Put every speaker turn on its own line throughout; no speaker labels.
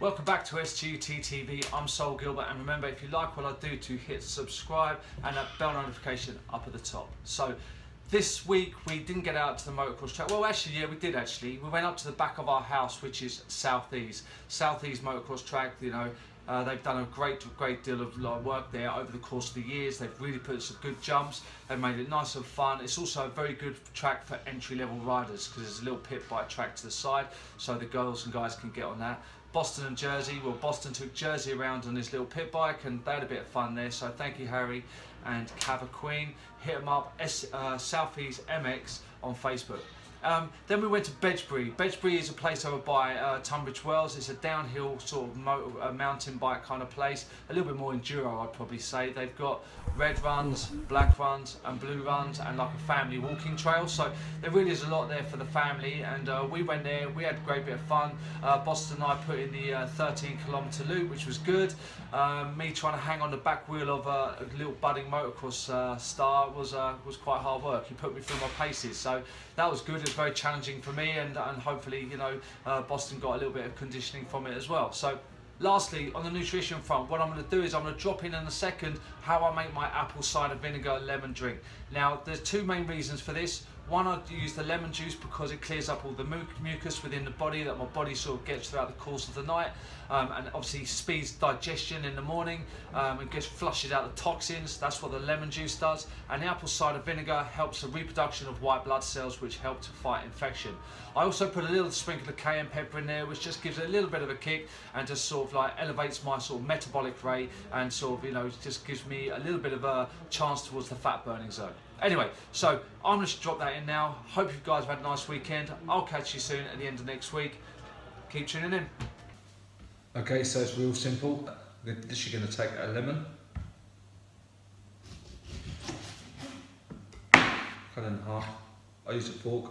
Welcome back to SGUT TV. I'm Sol Gilbert, and remember, if you like what I do, to hit subscribe and that bell notification up at the top. So, this week we didn't get out to the motocross track. Well, actually, yeah, we did actually. We went up to the back of our house, which is Southease. Southease motocross track, you know, uh, they've done a great, great deal of work there over the course of the years. They've really put some good jumps. They've made it nice and fun. It's also a very good track for entry-level riders because there's a little pit bike track to the side, so the girls and guys can get on that. Boston and Jersey. Well, Boston took Jersey around on his little pit bike and they had a bit of fun there. So thank you, Harry and Cava Queen. Hit them up, S, uh, Southease MX on Facebook. Um, then we went to Bedgebury. Bedgebury is a place over by uh, Tunbridge Wells. It's a downhill sort of uh, mountain bike kind of place. A little bit more enduro, I'd probably say. They've got red runs, black runs, and blue runs, and like a family walking trail. So there really is a lot there for the family. And uh, we went there. We had a great bit of fun. Uh, Boston and I put in the uh, 13 kilometre loop, which was good. Um, me trying to hang on the back wheel of a little budding motocross uh, star was was quite hard work. He put me through my paces, so that was good was very challenging for me and, and hopefully, you know, uh, Boston got a little bit of conditioning from it as well. So Lastly, on the nutrition front, what I'm going to do is I'm going to drop in in a second how I make my apple cider vinegar lemon drink. Now, there's two main reasons for this. One, I use the lemon juice because it clears up all the mucus within the body that my body sort of gets throughout the course of the night um, and obviously speeds digestion in the morning um, and gets flushes out the toxins. That's what the lemon juice does. And the apple cider vinegar helps the reproduction of white blood cells which help to fight infection. I also put a little sprinkle of cayenne pepper in there which just gives it a little bit of a kick and just sort of like elevates my sort of metabolic rate and sort of, you know, just gives me a little bit of a chance towards the fat burning zone. Anyway, so I'm going to drop that in now. Hope you guys have had a nice weekend. I'll catch you soon at the end of next week. Keep tuning in. Okay, so it's real simple. This you're going to take a lemon. Cut in half. I use a fork.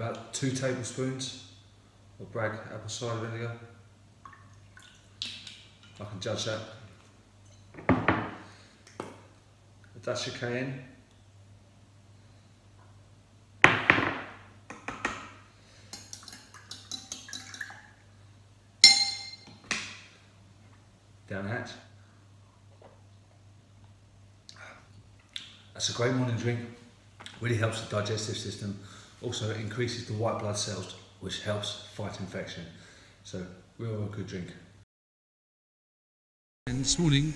About two tablespoons of Bragg apple cider vinegar. I can judge that. A dash of cayenne. Down hatch. That's a great morning drink. Really helps the digestive system also, it increases the white blood cells, which helps fight infection. So, real good drink. And this morning,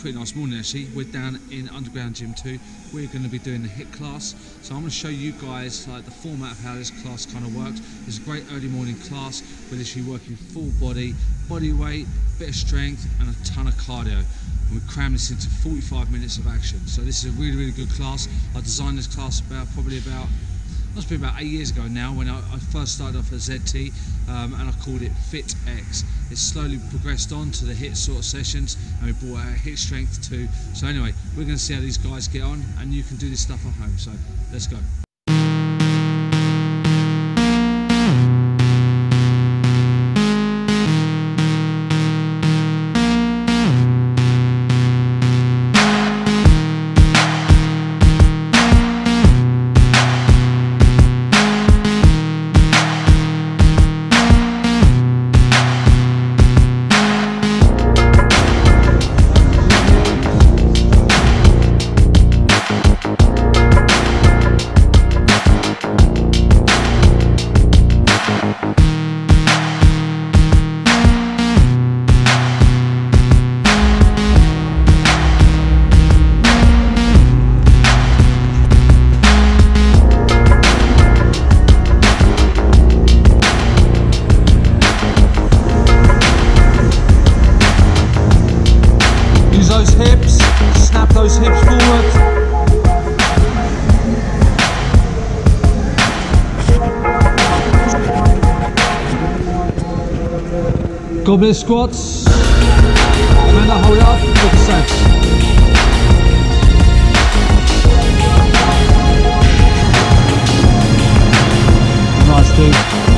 pretty nice morning actually, we're down in Underground Gym 2. We're going to be doing the HIIT class. So I'm going to show you guys like the format of how this class kind of works. It's a great early morning class. We're literally working full body, body weight, bit of strength and a ton of cardio. And we cram this into 45 minutes of action. So this is a really, really good class. I designed this class about probably about must be about eight years ago now when I, I first started off at ZT um, and I called it Fit X. It slowly progressed on to the HIIT sort of sessions and we brought out HIIT strength too. So anyway, we're going to see how these guys get on and you can do this stuff at home. So let's go. Goblet squats. Amanda, hold up. at side.
Nice, dude.